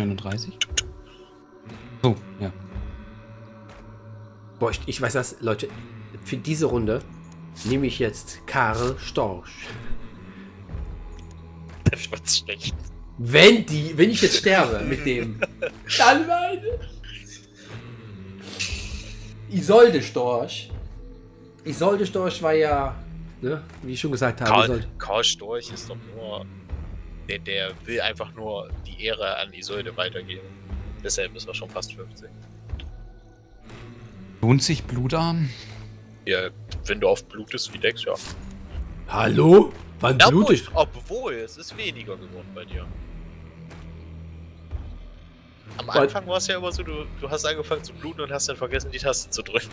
39? So, ja. Boah, ich, ich weiß das, Leute. Für diese Runde nehme ich jetzt Karl Storch. Das wird schlecht. Wenn die, wenn ich jetzt sterbe mit dem, dann meine. Isolde Storch. Isolde Storch war ja, ne, wie ich schon gesagt habe, Karl, Isolde. Karl Storch ist doch nur. Der, der will einfach nur die Ehre an Isolde weitergeben. Deshalb ist er schon fast 50. Lohnt sich Blutarm? Ja, wenn du auf blutest wie Dex, ja. Hallo? Wann Ja, blut ich? Obwohl, obwohl, es ist weniger geworden bei dir. Am Weil- Anfang war es ja immer so, du, du hast angefangen zu bluten und hast dann vergessen, die Taste zu drücken.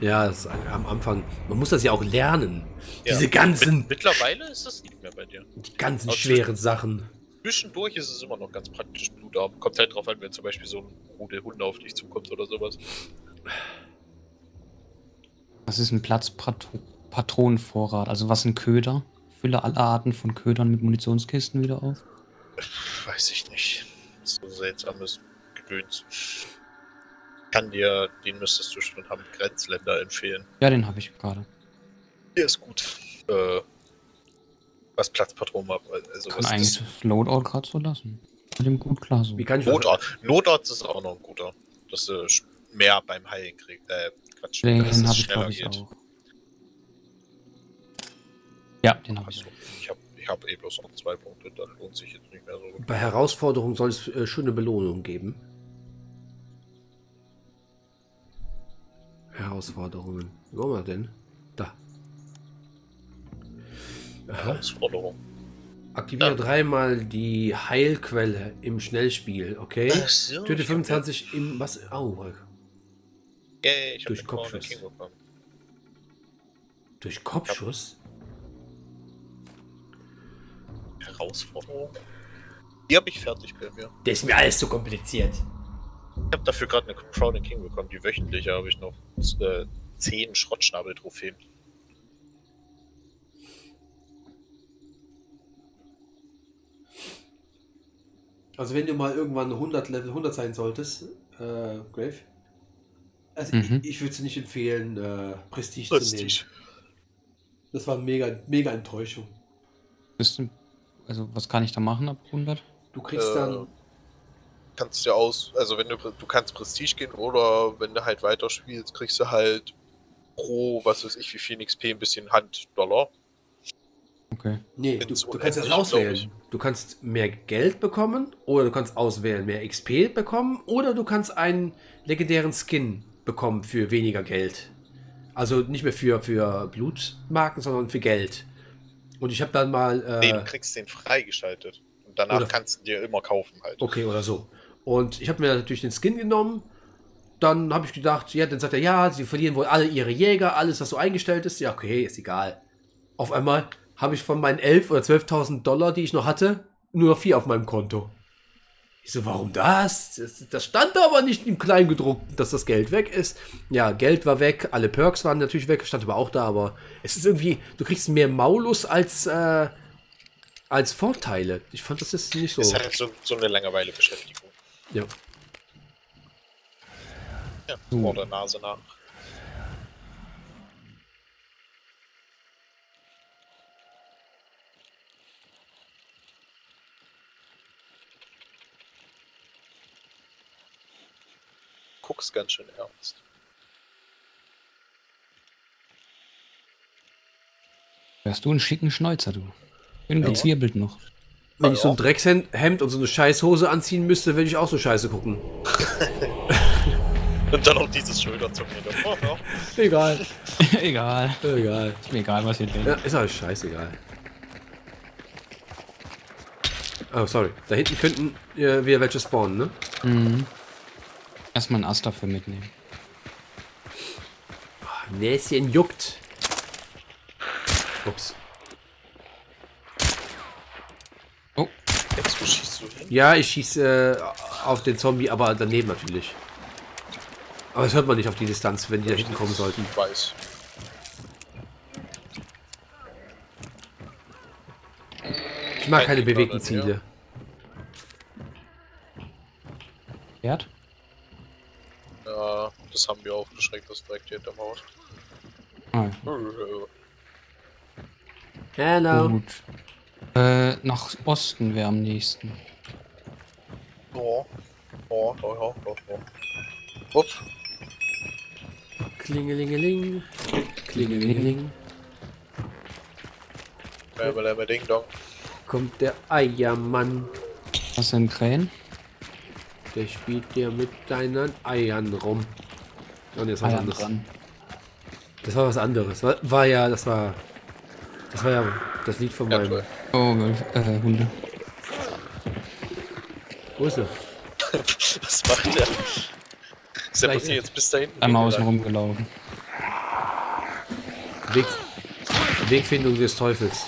Ja, das ist am Anfang. Man muss das ja auch lernen. Ja. Diese ganzen, Mit, mittlerweile ist das nicht mehr bei dir. die ganzen Aus- schweren Sachen. Zwischendurch ist es immer noch ganz praktisch Blutarm. Kommt halt drauf an, wenn zum Beispiel so ein Rudel Hunde auf dich zukommt oder sowas. Was ist ein Platzpatronenvorrat? Also was ein Köder? Fülle alle Arten von Ködern mit Munitionskisten wieder auf. Weiß ich nicht. So seltsames Gedöns. Kann dir, den müsstest du schon haben, Grenzländer empfehlen. Ja, den habe ich gerade. Der ist gut. Äh, was Platzpatronen macht. Also Kann was eigentlich das das Loadout gerade so lassen. Mit dem gut klar so. Wie kann ich Notart. Notarzt ist auch noch ein guter. Dass du sch- mehr beim Heilen kriegst. Äh, Quatsch. Den dass es habe ich schneller glaube ich geht. auch. Ja, den habe ich. Achso, ich habe ich hab eh bloß noch zwei Punkte, dann lohnt sich jetzt nicht mehr so. Bei Herausforderungen soll es äh, schöne Belohnungen geben. Herausforderungen. Wo haben wir denn? Da. Aha. Herausforderung. Aktiviere Ja. dreimal die Heilquelle im Schnellspiel, okay? Ach so, Töte ich hab 25 im. Was? Au, Yay, ich hab Durch Kopfschuss. Durch Kopfschuss? Herausforderung. Die habe ich fertig bei mir. Der ist mir alles zu kompliziert. Ich habe dafür gerade eine Crown King bekommen. Die wöchentliche habe ich noch äh, 10 Schrottschnabel-Trophäen. Also wenn du mal irgendwann 100 Level 100 sein solltest, äh, Grave. Also Mhm. ich, ich würde es nicht empfehlen, äh, Prestige, zu nehmen. Prestige. Das war mega, mega Enttäuschung. Bist du, also was kann ich da machen ab 100? Du kriegst Äh, dann, Kannst ja aus, also wenn du du kannst Prestige gehen oder wenn du halt weiterspielst, kriegst du halt pro, was weiß ich, wie viel XP ein bisschen Handdollar. Okay. nee, du, du kannst das auswählen. Du kannst mehr Geld bekommen oder du kannst auswählen, mehr XP bekommen oder du kannst einen legendären Skin bekommen für weniger Geld. Also nicht mehr für, für Blutmarken, sondern für Geld. Und ich habe dann mal. Äh, Nee, du kriegst den freigeschaltet. Und danach Oder- kannst du dir immer kaufen halt. Okay, oder so. Und ich habe mir natürlich den Skin genommen. Dann habe ich gedacht, ja, dann sagt er, ja, sie verlieren wohl alle ihre Jäger, alles, was so eingestellt ist. Ja, okay, ist egal. Auf einmal habe ich von meinen 11.000 oder 12.000 Dollar, die ich noch hatte, nur noch vier auf meinem Konto. Ich so, warum das? das? Das stand aber nicht im Kleingedruckten, dass das Geld weg ist. Ja, Geld war weg, alle Perks waren natürlich weg, stand aber auch da, aber es ist irgendwie, du kriegst mehr Maulus als, äh, als Vorteile. Ich fand das jetzt nicht so. Ist halt so, so eine Langeweile-Beschäftigung. Ja. Ja, So. vor der Nase nach. Guck's ganz schön ernst. Wärst du einen schicken Schnäuzer, du. Bin Ja. gezwirbelt noch. Wenn ich so ein Dreckshemd und so eine Scheißhose anziehen müsste, würde ich auch so scheiße gucken. Und dann noch dieses Schulterzucken. Oh, ja. Egal. egal. Egal. Ist mir egal, was ihr denkt. Ja, ist alles scheißegal. Oh, sorry. Da hinten könnten äh, wieder welche spawnen, ne? Mhm. Erstmal einen Ast dafür mitnehmen. Näschen juckt. Ups. Oh, Denkst du, schießt du hin? Ja, ich schieße äh, auf den Zombie, aber daneben natürlich. Aber das hört man nicht auf die Distanz, wenn die da hinten kommen sollten. Ich weiß. Ich mag Kein keine bewegten. Ziele. Wert? Ja, das haben wir aufgeschreckt, das direkt hier hinterm Haus. Ah, Hello. gut. Äh, nach Osten wäre am nächsten. Ja, ja, ja, ja, ja. Ups, Klingelingeling. Klingelingeling. Bärbelämme Ding Dong. Kommt der Eiermann. Was sind Krähen? Der spielt dir mit deinen Eiern rum. Oh, das war was anderes. dran. Das war was anderes. War, war ja, das war. Das war ja das Lied von Ja, meinem. toll. Oh, äh, Hunde. Wo ist er? Was macht der? Ist der Bunny jetzt bis da hinten? Einmal außen rumgelaufen. Weg, Wegfindung des Teufels.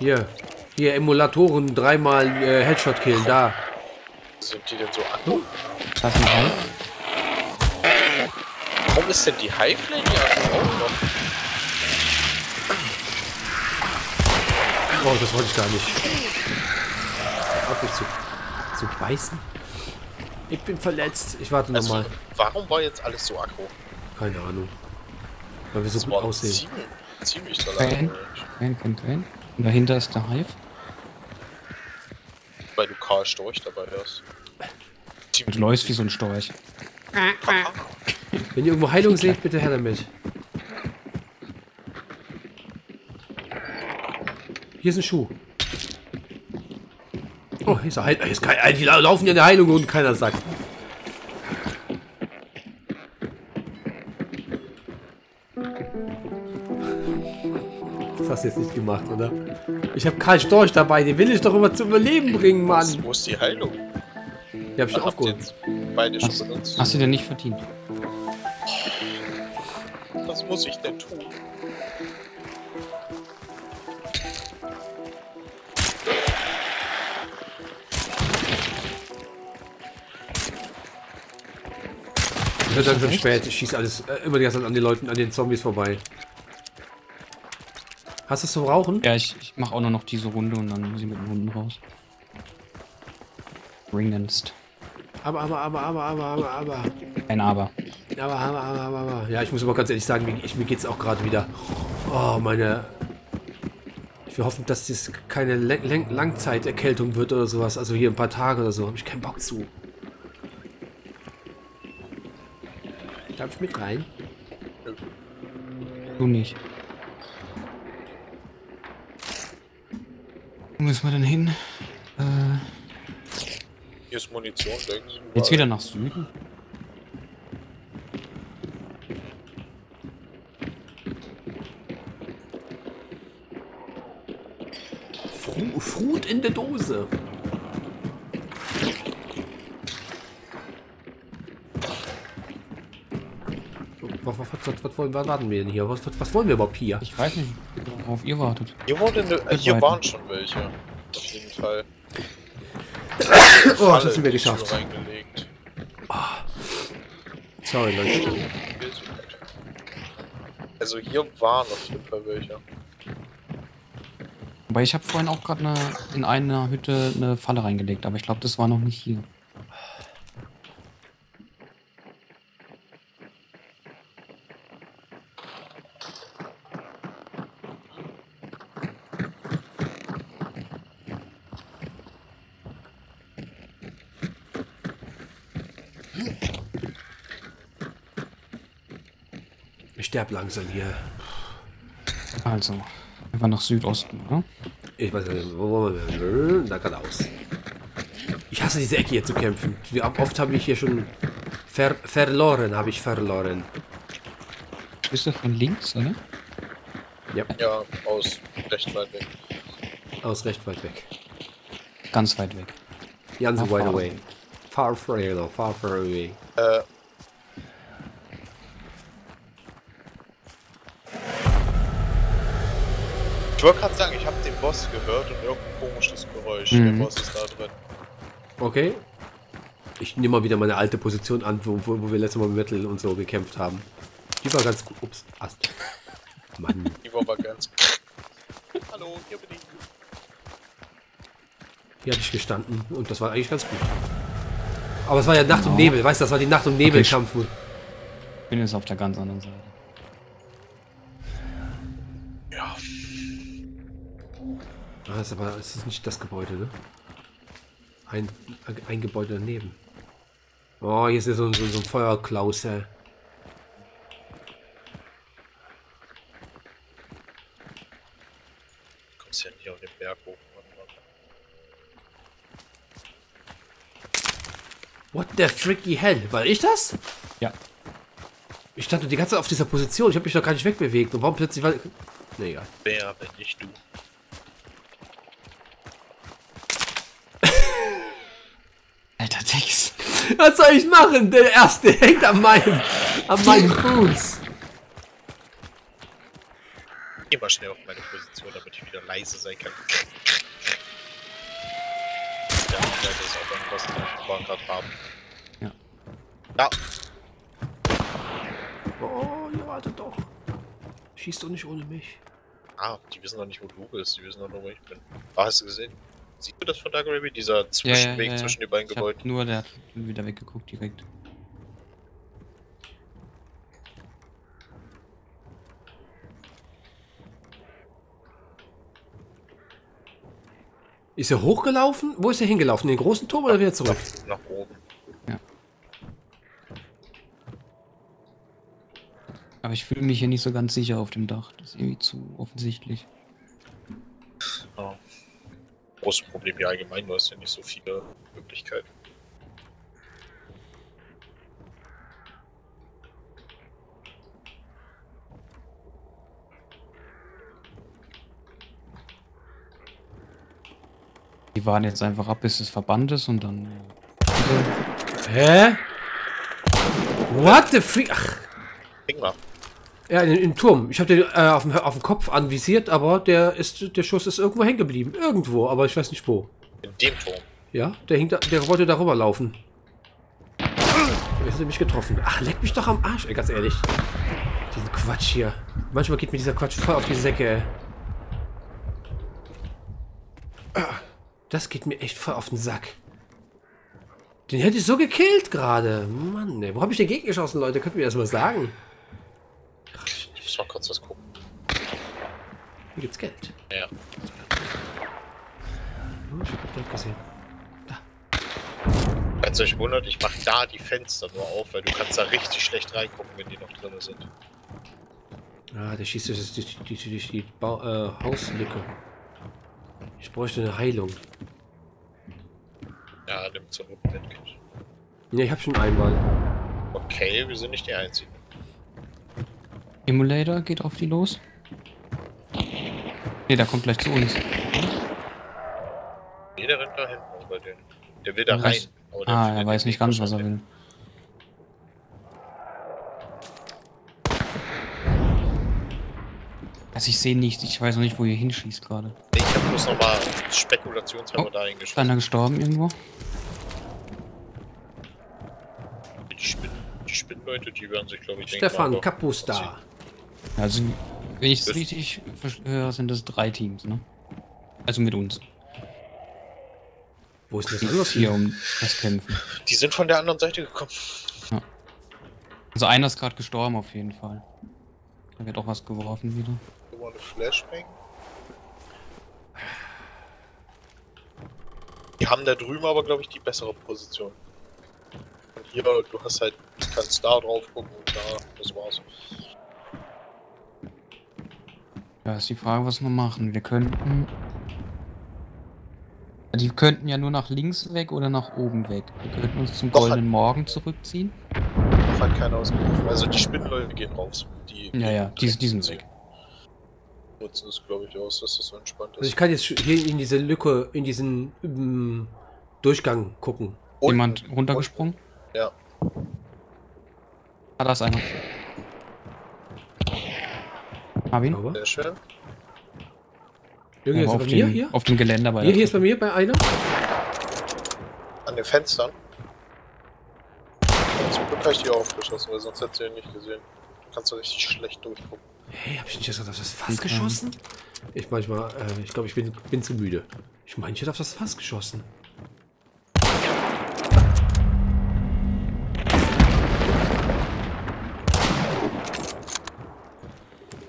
Hier. Hier, Emulatoren dreimal äh, Headshot killen. Da. Sind die denn so an? Ist ein Hai. Warum ist denn die Highflame hier auch noch? Oh, das wollte ich gar nicht. Beißen. Ich bin verletzt. Ich warte Also, nochmal. warum war jetzt alles so aggro? Keine Ahnung. Weil wir so Das gut aussehen. ziemlich, ziemlich toll. Krähen. Krähen, Krähen, Krähen. Und dahinter ist der Hive. Weil du Karl Storch dabei hast. Du läufst wie so ein Storch. Wenn ihr irgendwo Heilung seht, bitte her damit. Hier ist ein Schuh. Oh, ist, ein Heil ist kein, die laufen ja in der Heilung und keiner sagt. Das hast du jetzt nicht gemacht, oder? Ich habe Karl Storch dabei, den will ich doch immer zum Überleben bringen, Mann. wo ist die Heilung? Die hab ich aufgehoben. jetzt beide schon Hast, benutzt? hast du denn nicht verdient? Was muss ich denn tun? Es wird langsam spät. Ich schieße alles äh, immer die ganze Zeit an den Leuten, an den Zombies vorbei. Hast du es zum Rauchen? Ja, ich, ich mache auch nur noch diese Runde und dann muss ich mit den Hunden raus. Ringest. Aber, aber, aber, aber, aber, aber, aber. Ein Aber. Aber, aber, aber, aber, aber. Ja, ich muss aber ganz ehrlich sagen, mir, ich, mir geht's auch gerade wieder. Oh, meine. Ich will hoffen, dass das keine Lang Langzeiterkältung wird oder sowas. Also hier ein paar Tage oder so. Habe ich keinen Bock zu. Darf ich mit rein? Du nicht. Wo müssen wir denn hin? Äh, Hier ist Munition, denken Sie. jetzt wieder nach Süden? Fru Frut in der Dose. Was, was, was, was, wollen, was warten wir denn hier? Was, was, was wollen wir überhaupt hier? Ich weiß nicht, worauf ihr wartet. Hier, wurde ne, äh, hier waren schon welche. Auf jeden Fall. Oh, das haben wir geschafft. Reingelegt. Sorry, Leute. Also hier waren auf jeden Fall welche. Aber ich habe vorhin auch gerade eine, in einer Hütte eine Falle reingelegt, aber ich glaube, das war noch nicht hier. Ich sterb langsam hier. Also, einfach nach Südosten, oder? Ich weiß nicht, wo wollen wir? Da geradeaus. Ich hasse diese Ecke hier zu kämpfen. Wie oft habe ich hier schon ver verloren, habe ich verloren. Bist du von links, oder? Ja, aus recht weit weg. Aus recht weit weg. Ganz weit weg. Ganz far? away. Far, far, genau, far, far away. Äh. Ich wollte gerade sagen, ich habe den Boss gehört und irgendein komisches Geräusch. Mhm. Der Boss ist da drin. Okay. Ich nehme mal wieder meine alte Position an, wo, wo, wir letztes Mal mit Metal und so gekämpft haben. Die war ganz gut. Ups, Ast. Mann. Die war aber ganz. Hallo, hier bin ich. Hier hatte ich gestanden und das war eigentlich ganz gut. Aber es war ja Nacht und Nebel, weißt du, das war die Nacht- und Nebelkampf. Ich bin jetzt auf der ganz anderen Seite. Ah, ist aber es ist nicht das Gebäude, ne? Ein, ein Gebäude daneben. Oh, hier ist ja so, ein- so, so ein Feuerklaus, ey. Kommst ja nicht auf den Berg hoch. What the freaky hell? War ich das? Ja. Ich stand doch die ganze Zeit auf dieser Position. Ich habe mich doch gar nicht wegbewegt. Und warum plötzlich war... Nee, egal. Wer, wenn nicht du? Alter Text. Was soll ich machen? Der erste hängt an meinem, an meinem Fuß. Geh mal schnell auf meine Position, damit ich wieder leise sein kann. Ja, das ist auch irgendwas, den wir gerade haben. Ja. Ja, Oh, ihr wartet doch. Schießt doch nicht ohne mich. ah, die wissen noch nicht, wo du bist, die wissen noch nur, wo ich bin. Ah, hast du gesehen? Siehst du das von Dark Rabbit? Dieser Ja, ja, Zwischenweg ja, ja. zwischen den beiden Ich Gebäuden? nur, der hat wieder weggeguckt direkt. Ist er hochgelaufen? Wo ist er hingelaufen? In den großen Turm oder wieder zurück? Nach, nach oben. Aber ich fühle mich hier nicht so ganz sicher auf dem Dach. Das ist irgendwie zu offensichtlich. Ja. Großes Problem hier allgemein, du hast ja nicht so viele Möglichkeiten. Die waren jetzt einfach ab, bis es verbannt ist und dann. Hä? What the freak? Ach, Ding mal. Ja, in, im Turm. Ich habe den äh, auf, dem, auf dem Kopf anvisiert, aber der ist, der Schuss ist irgendwo hängen geblieben. Irgendwo, aber ich weiß nicht wo. In dem Turm. Ja, der, hing da, der wollte darüber laufen. Jetzt hat er mich getroffen. Ach, leck mich doch am Arsch, ey, ganz ehrlich. Diesen Quatsch hier. Manchmal geht mir dieser Quatsch voll auf die Säcke, ey. Das geht mir echt voll auf den Sack. Den hätte ich so gekillt gerade. Mann, ey. Wo habe ich den Gegner geschossen, Leute? Könnt ihr mir das mal sagen? Muss mal kurz was gucken. Hier gibt's Geld. Ja. Hm, ich hab Geld gesehen. Falls ihr euch wundert, ich mache da die Fenster nur auf, weil du kannst da richtig schlecht reingucken, wenn die noch drin sind. Ah, der schießt durch die, die, die, die, Bau, äh, Hauslücke. Ich bräuchte eine Heilung. Ja, nimm zur Not ein Medkit. Ja, ich habe schon einmal. Okay, wir sind nicht die Einzigen. Emulator geht auf die los. Ne, der kommt gleich zu uns. Jeder rennt da hinten bei denen. Der will da rein. weiß- aber der Ah, er weiß nicht ganz, was er will. Also ich sehe nichts, ich weiß noch nicht, wo ihr hinschießt gerade. Ich habe bloß nochmal spekulationshalber Oh, dahin Ist geschossen. einer gestorben irgendwo? Die, Spinn die werden sich, glaube ich, Stefan denken, Kapus aber- da. Also, wenn ich es richtig höre, sind das drei Teams, ne? Also mit uns. Wo ist denn Die das andere hier um das Kämpfen. Die sind von der anderen Seite gekommen. Also einer ist gerade gestorben auf jeden Fall. Da wird auch was geworfen wieder. You want a Flashbang? Die haben da drüben aber, glaube ich, die bessere Position. Und hier, du hast halt, du kannst da drauf gucken und da, das war's. Ja, ist die Frage, was wir machen. Wir könnten. Die könnten ja nur nach links weg oder nach oben weg. Wir könnten uns zum Doch, goldenen Morgen zurückziehen. Noch hat keiner ausgerufen. Also die Spinnleute gehen raus. Die, Ja, ja, die, die sind weg. Nutzen es, glaube ich, aus, dass das so entspannt Also ich ist. kann jetzt hier in diese Lücke, in diesen ähm, Durchgang gucken. Unten. Jemand runtergesprungen? Ja. Ah, da ist einer. Hab ihn? Sehr schön. Junge, ist auf, bei mir dem, hier? auf dem Geländer bei Hier, hier ist bei mir bei einer. An den Fenstern. Zum Glück habe ich die aufgeschossen, weil sonst hättest du ihn nicht gesehen. Du kannst so richtig schlecht durchgucken. Hey, hab ich nicht erst auf das Fass geschossen? Ich manchmal, äh, ich glaube, ich bin, bin zu müde. Ich meine, ich hätte auf das Fass geschossen.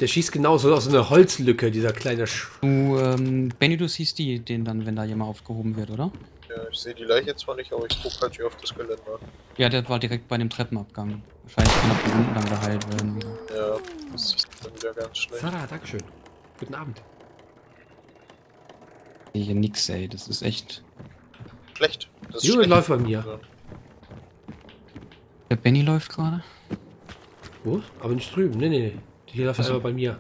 Der schießt genauso aus so einer Holzlücke, dieser kleine Sch Du, ähm, Benny, du siehst die, den dann, wenn da jemand aufgehoben wird, oder? Ja, ich sehe die Leiche zwar nicht, aber ich gucke halt hier auf das Geländer. Ja, der war direkt bei dem Treppenabgang. Wahrscheinlich kann er von unten dann geheilt werden. Ja, das ist dann wieder ganz schlecht. Sarah, Dankeschön. Guten Abend. Ich sehe hier nix, ey. Das ist echt. Schlecht. Das schlecht. läuft bei mir. Ja. Der Benny läuft gerade. Wo? Aber nicht drüben. Nee, nee, nee. Hier läuft aber bei mir.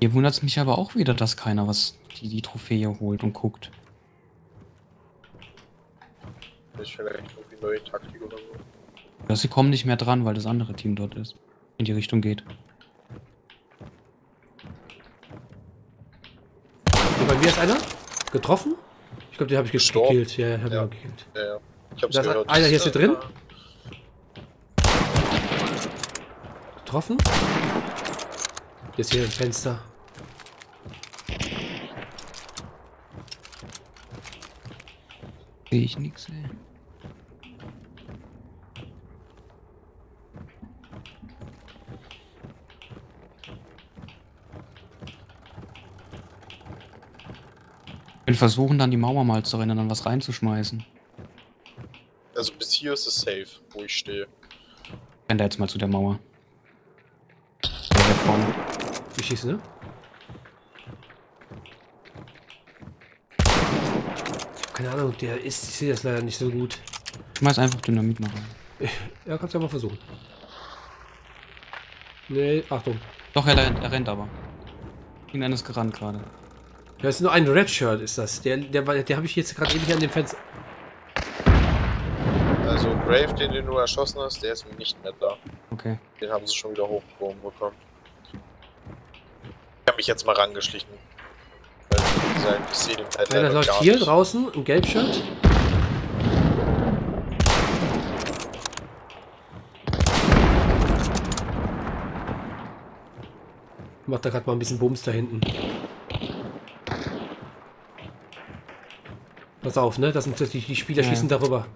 Hier wundert es mich aber auch wieder, dass keiner was die, die Trophäe holt und guckt. Das ist vielleicht irgendwie neue Taktik oder so. Oder sie kommen nicht mehr dran, weil das andere Team dort ist. In die Richtung geht. Hier ist einer. Getroffen? Ich glaube, den habe ich Gestorben. gekillt. Ja, ich habe Ja. gekillt. Ja, ja. Ich hab's Da ist gehört. einer hier Das ist hier drin? Getroffen? Jetzt hier im Fenster. Sehe ich nix, ey. Will versuchen, dann die Mauer mal zu rennen, dann was reinzuschmeißen. Also bis hier ist es safe, wo ich stehe. Ich renn da jetzt mal zu der Mauer. Hier vorne. Ich schieße, ne? Keine Ahnung, der ist. Ich sehe das leider nicht so gut. Schmeiß einfach Dynamit mal rein. Ja, kannst du ja mal versuchen. Nee, Achtung. Doch, er rennt, er rennt aber. Irgendeiner ist gerannt gerade. Das ist nur ein Redshirt, ist das. Der, der, war- der habe ich jetzt gerade eben an dem Fenster. Also Brave, den, den du erschossen hast, der ist nicht mehr da. Okay. Den haben sie schon wieder hochgehoben bekommen. Ich habe mich jetzt mal rangeschlichen. Weil, wie gesagt, ich sehe den halt Einer läuft hier nicht. draußen im Gelbshirt. Macht da gerade mal ein bisschen Bums da hinten. Pass auf, ne? Das sind die, die Spieler Ja. schießen darüber.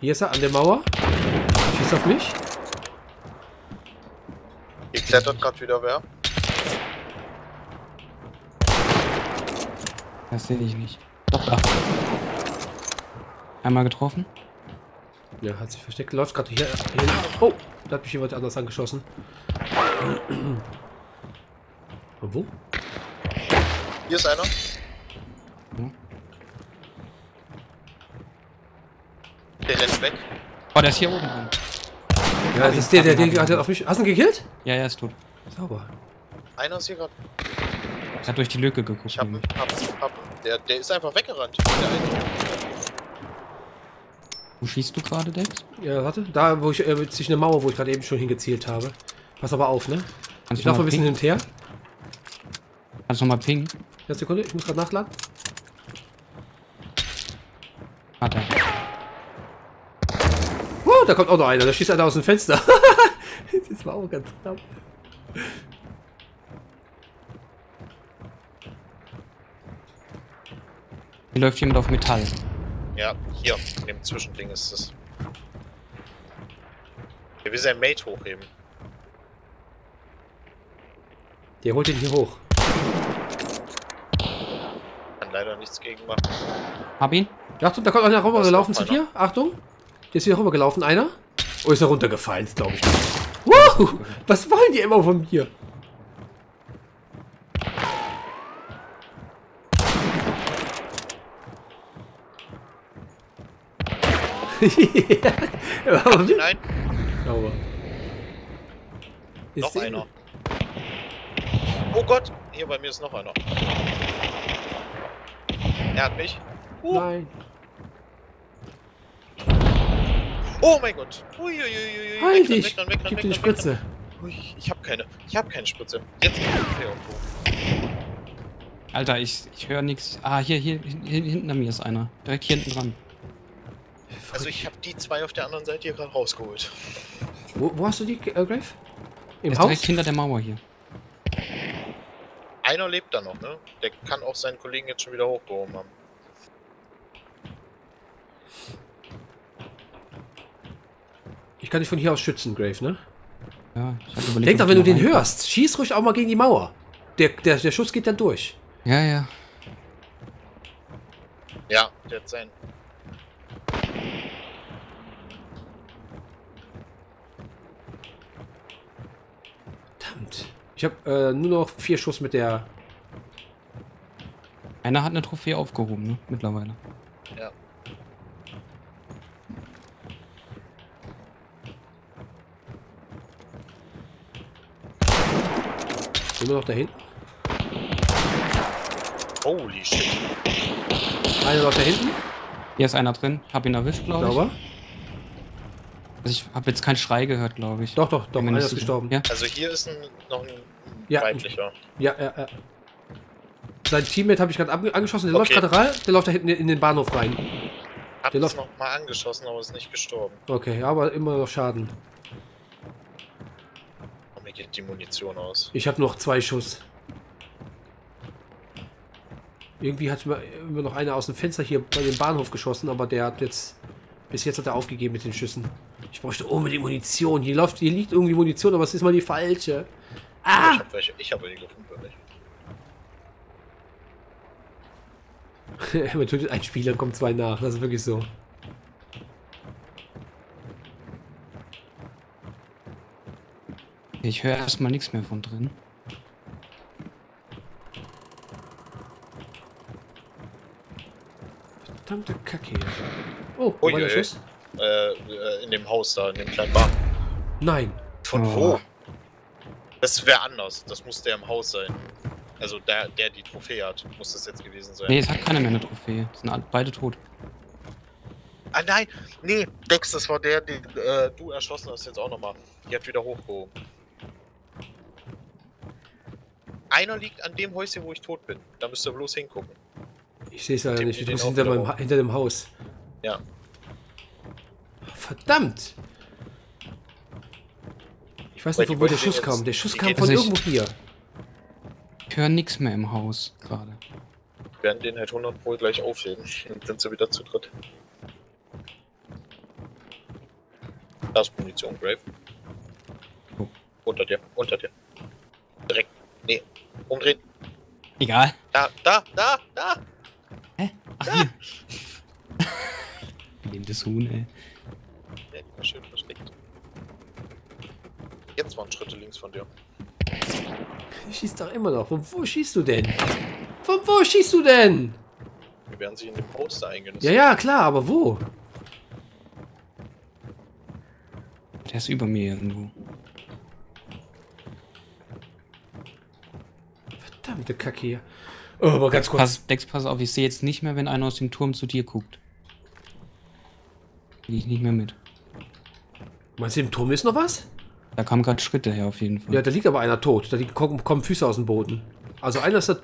Hier ist er an der Mauer. Schießt auf mich. Hier klettert gerade wieder wer. Das sehe ich nicht. Doch, da. Einmal getroffen. Ja, hat sich versteckt. Läuft gerade hier. hier. Oh, da hat mich jemand anders angeschossen. Und wo? Hier ist einer. Der rennt weg. Oh, der ist hier oben drin. Ja, das ist der, der, der, der hat auf mich. Hast du ihn gekillt? Ja, ja, ist tot. Sauber. Einer ist hier gerade. Er hat durch die Lücke geguckt. Ich hab, hab, hab, der, der ist einfach weggerannt. Der eine. Wo schießt du gerade, Dex? Ja, warte. Da, wo ich, äh, zwischen der Mauer, wo ich gerade eben schon hingezielt habe. Pass aber auf, ne? Kannst Ich du laufe ein bisschen pingen? hin und her. Kannst du noch mal pingen? Ja, Sekunde, ich muss gerade nachladen. Hat er. Oh, da kommt auch noch einer. Da schießt einer aus dem Fenster. das war auch ganz knapp. Hier läuft jemand auf Metall. Ja, hier, in dem Zwischending ist es. Der will sein Mate hochheben. Der holt den hier hoch. Leider nichts gegen machen. Hab ihn? Achtung, da kommt einer rüber Da ist gelaufen noch zu dir. Achtung. Der ist wieder rüber gelaufen, einer. Oh, ist er runtergefallen, glaube ich. Wow, was wollen die immer von mir? ja, aber wie? Nein, Sauber. Noch einer. Oh Gott, hier bei mir ist noch einer. Er hat mich. Uh, Nein. oh mein Gott. Uiuiuiui. Halt Wegrennen, dich. wegrennen, wegrennen, Gib die wegrennen, Spritze. Ui, ich hab keine. Ich hab keine Spritze. Jetzt Trophäe aufgehoben. Alter, ich, ich höre nichts. Ah, hier, hier, hier, hinter mir ist einer. Direkt hier hinten dran. Also ich habe die zwei auf der anderen Seite hier gerade rausgeholt. Wo, wo hast du die, äh, Grave? Im ist Haus? direkt hinter der Mauer hier. Einer lebt da noch, ne? Der kann auch seinen Kollegen jetzt schon wieder hochgehoben haben. Ich kann dich von hier aus schützen, Grave, ne? Ja, ich hab überlegt, Denk doch, wenn du den mal rein- hörst, schieß ruhig auch mal gegen die Mauer. Der, der, der Schuss geht dann durch. Ja, ja. Ja, der hat sein. Verdammt. Ich habe äh, nur noch vier Schuss mit der. Einer hat eine Trophäe aufgehoben, ne? Mittlerweile. Ja. Immer noch da hinten. Holy shit. Einer noch da hinten. Hier ist einer drin. Hab ihn erwischt, glaube ich. Sauber. Also ich habe jetzt keinen Schrei gehört, glaube ich. Doch, doch, doch. Einer ist gestorben. Ja. Also hier ist ein, noch ein Ja. weiblicher. Ja, ja, ja. Sein Teammate habe ich gerade ange- angeschossen. Der Okay. läuft gerade rein. Der läuft da hinten in den Bahnhof rein. Hab Der läuft- noch mal angeschossen, aber ist nicht gestorben. Okay, aber immer noch Schaden. Oh, mir geht die Munition aus. Ich habe noch zwei Schuss. Irgendwie hat mir immer noch einer aus dem Fenster hier bei dem Bahnhof geschossen, aber der hat jetzt. Bis jetzt hat er aufgegeben mit den Schüssen. Ich bräuchte unbedingt Munition. Hier, läuft, hier liegt irgendwie Munition, aber es ist mal die falsche. Ich Ah! hab welche. Ich habe welche gefunden für mich. Man tötet einen Spieler und kommt zwei nach. Das ist wirklich so. Ich höre erstmal nichts mehr von drin. Verdammte Kacke hier. Oh, wo war der. Schuss? Äh, äh, in dem Haus da, in dem kleinen Bar. Nein. Von Oh. wo? Das wäre anders. Das muss der im Haus sein. Also der, der die Trophäe hat, muss das jetzt gewesen sein. Nee, es hat keiner mehr eine Trophäe. Sind alle- beide tot. Ah nein, nee, Dex, das war der, den äh, du erschossen hast jetzt auch nochmal. Die hat wieder hochgehoben. Einer liegt an dem Häuschen, wo ich tot bin. Da müsst ihr bloß hingucken. Ich sehe es leider nicht. Du bist auch hinter, meinem, hinter dem Haus. Ja. Verdammt! Ich weiß nicht, wo, wo der Schuss kam. Der Schuss kam von Also irgendwo hier. Ich höre nichts mehr im Haus gerade. Wir werden den halt 100 Pro gleich aufheben. Dann sind sie wieder zu dritt. Da ist Munition, Grave. Oh. Unter dir, unter dir. Direkt. Nee. Umdrehen. Egal. Da, da, da, da. Hä? Ach, hier. Blindes Huhn, ey. Schön versteckt. Jetzt waren Schritte links von dir. Ich schieß doch immer noch. Von wo schießt du denn? Von wo schießt du denn? Wir werden sich in dem Haus da eingenistet. Ja, ja, klar, aber wo? Der ist über mir irgendwo. Verdammte Kacke hier. Oh, aber ganz kurz. Pass, Dex, pass auf, ich sehe jetzt nicht mehr, wenn einer aus dem Turm zu dir guckt. Krieg ich nicht mehr mit. Meinst du, im Turm ist noch was? Da kamen gerade Schritte her auf jeden Fall. Ja, da liegt aber einer tot. Da liegt, kommen, kommen Füße aus dem Boden. Also einer ist da.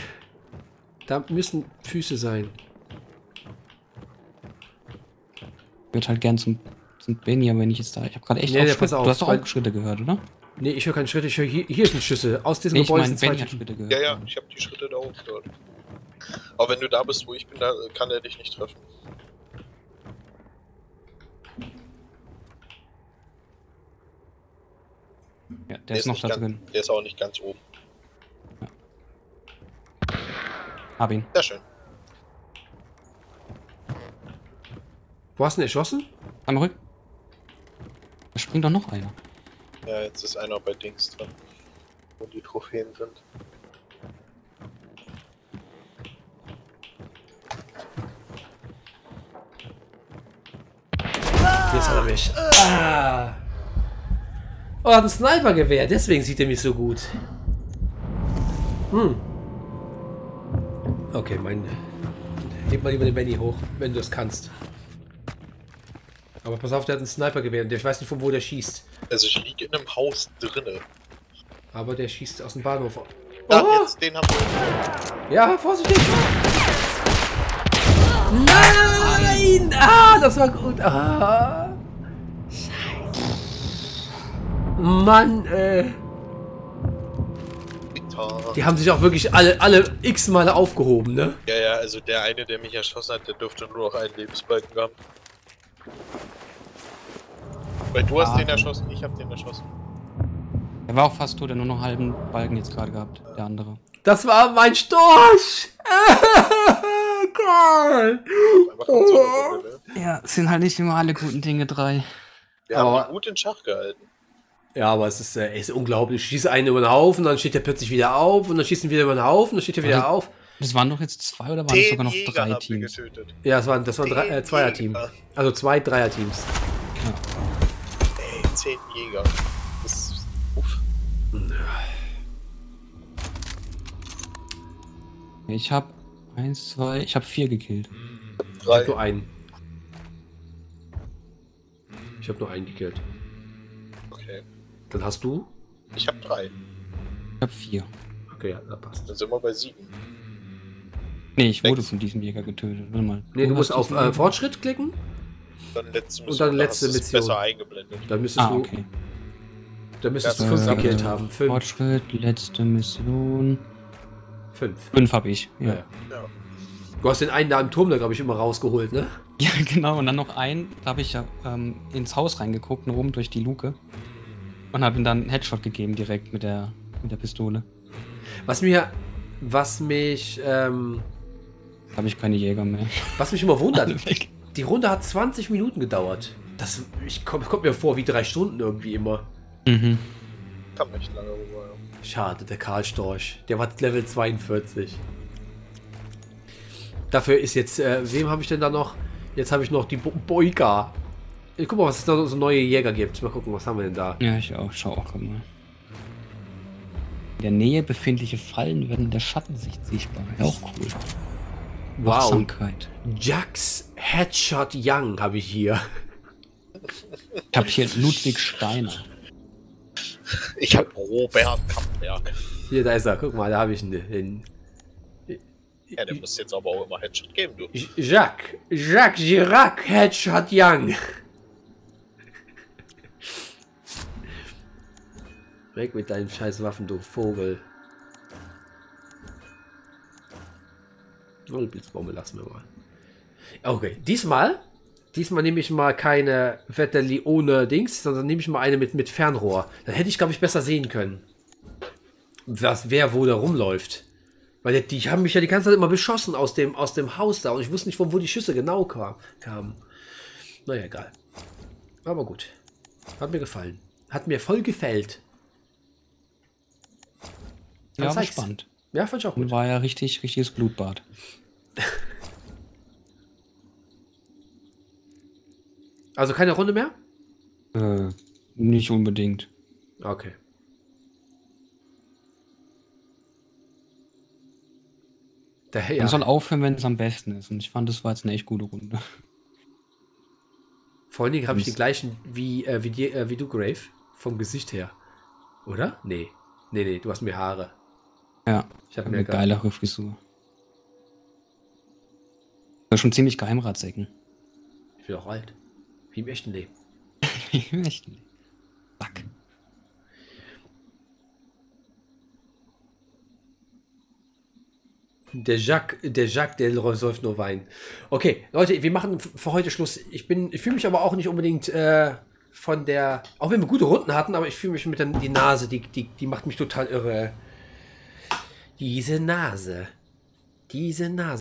da müssen Füße sein. Ich würde halt gern zum, zum Benny, aber wenn ich jetzt da. Ich habe gerade echt Nee, auch nee, Schritte. pass auf, Du hast doch auch Schritte gehört, oder? Nee, ich höre keine Schritte. Ich höre hier, hier sind Schüsse. Aus diesem Nee, ich Gebäude meine, sind zwei. Schritte gehört. Ja, ja, ich habe die Schritte da hoch gehört. Aber wenn du da bist, wo ich bin, da kann er dich nicht treffen. Ja, der ist noch da ganz, drin. Der ist auch nicht ganz oben. Hab ihn. Sehr schön. Wo hast du ihn erschossen? Einmal rück. Da springt doch noch einer. Ja, jetzt ist einer bei Dings drin. Wo die Trophäen sind. Jetzt hat er mich. Ah. Oh, hat ein Snipergewehr. Deswegen sieht er mich so gut. Hm. Okay, mein. Heb mal lieber den Benny hoch, wenn du das kannst. Aber pass auf, der hat ein Snipergewehr und ich weiß nicht, von wo der schießt. Also ich liege in einem Haus drinne. Aber der schießt aus dem Bahnhof. Da, Oh. jetzt, den haben wir. Ja, vorsichtig! Nein! Ah, das war gut. Ah. Mann, ey. Bitter. Die haben sich auch wirklich alle, alle x Male aufgehoben, ne? Ja, ja, also der eine, der mich erschossen hat, der dürfte nur noch einen Lebensbalken haben. Weil du hast Ah. den erschossen, ich hab den erschossen. Er war auch fast tot, er hat nur noch einen halben Balken jetzt gerade gehabt, der andere. Das war mein Storch! Karl! Runde, ne? Ja, es sind halt nicht immer alle guten Dinge drei. Wir Aber- haben ihn gut in Schach gehalten. Ja, aber es ist, äh, ist unglaublich. Ich schieße einen über den Haufen, dann steht er plötzlich wieder auf und dann schießt ihn wieder über den Haufen, dann steht er wieder Also- auf. Das waren doch jetzt zwei oder waren es sogar noch Jäger drei Teams? getötet. Ja, das waren, das waren drei, äh, Zweierteam. Also zwei Dreierteams. Ey, zehn Jäger. Das ist. Uff. Ich habe eins, zwei, ich habe vier gekillt. Ich hab Drei. nur einen. Ich habe nur einen gekillt. Dann hast du? Ich hab drei. Ich habe vier. Okay, ja, das passt. Dann sind wir bei sieben. Nee, ich wurde Sechs. von diesem Jäger getötet. Warte mal. Nee, du musst auf äh? Fortschritt klicken. Dann letzte Und dann da letzte du's Mission. besser eingeblendet. Dann müsstest Ah, du, okay. dann müsstest du Ja, fünf äh, gekillt haben. Fünf. Fortschritt, letzte Mission. Fünf. Fünf habe ich. Ja. Ja. ja. Du hast den einen da im Turm da, glaube ich, immer rausgeholt, ne? ja, genau. Und dann noch einen, da habe ich ja ähm, ins Haus reingeguckt, und rum durch die Luke. Und habe ihm dann einen Headshot gegeben direkt mit der, mit der Pistole. Was mir, was mich, ähm, Habe ich keine Jäger mehr. was mich immer wundert, die Runde hat 20 Minuten gedauert. Das, ich komm, kommt mir vor wie drei Stunden irgendwie immer. Mhm. Kam echt lange rüber. ja. Schade, der Karl Storch. Der war Level 42. Dafür ist jetzt, äh, wem habe ich denn da noch? Jetzt habe ich noch die Bo Boika. Ich guck mal, was es da so neue Jäger gibt. Mal gucken, was haben wir denn da? Ja, ich auch. Schau auch mal. In der Nähe befindliche Fallen werden in der Schattensicht sichtbar. Ja, auch cool. Wow. Wachsamkeit. Jax Headshot Young habe ich hier. Ich habe hier Ludwig Steiner. Ich hab Robert Kampberg. Hier, da ist er. Guck mal, da habe ich ihn. den Ja, der muss jetzt aber auch immer Headshot geben, du. Jacques. Jacques Girac Headshot Young. Weg mit deinen scheiß Waffen, du Vogel. Oh, Blitzbombe lassen wir mal. Okay, diesmal, diesmal nehme ich mal keine Vetterli ohne Dings, sondern nehme ich mal eine mit, mit Fernrohr. Dann hätte ich, glaube ich, besser sehen können, was, wer wo da rumläuft. Weil die, die haben mich ja die ganze Zeit immer beschossen aus dem, aus dem Haus da und ich wusste nicht, von wo die Schüsse genau kam, kamen. Naja, egal. Aber gut. Hat mir gefallen. Hat mir voll gefällt. Ja, war spannend. Ja, fand ich auch gut. War ja richtig, richtiges Blutbad. Also keine Runde mehr? Äh, nicht unbedingt. Okay. Daher, Man soll aufhören, wenn es am besten ist. Und ich fand, das war jetzt eine echt gute Runde. Vor allen Dingen habe ich die Mist. gleichen wie, äh, wie, die, äh, wie du, Grave. Vom Gesicht her. Oder? Nee. Nee, nee, du hast mehr Haare. Ja, Ich habe eine geilere Frisur. Das ist schon ziemlich Geheimratsecken. Ich bin auch alt. Wie im echten Leben. Echt? Fuck. Der Jacques, der Jacques, der säuft nur Wein. Okay, Leute, wir machen für heute Schluss. Ich bin, ich fühle mich aber auch nicht unbedingt äh, von der, auch wenn wir gute Runden hatten, aber ich fühle mich mit der die Nase, die, die, die macht mich total irre. Diese Nase. Diese Nase.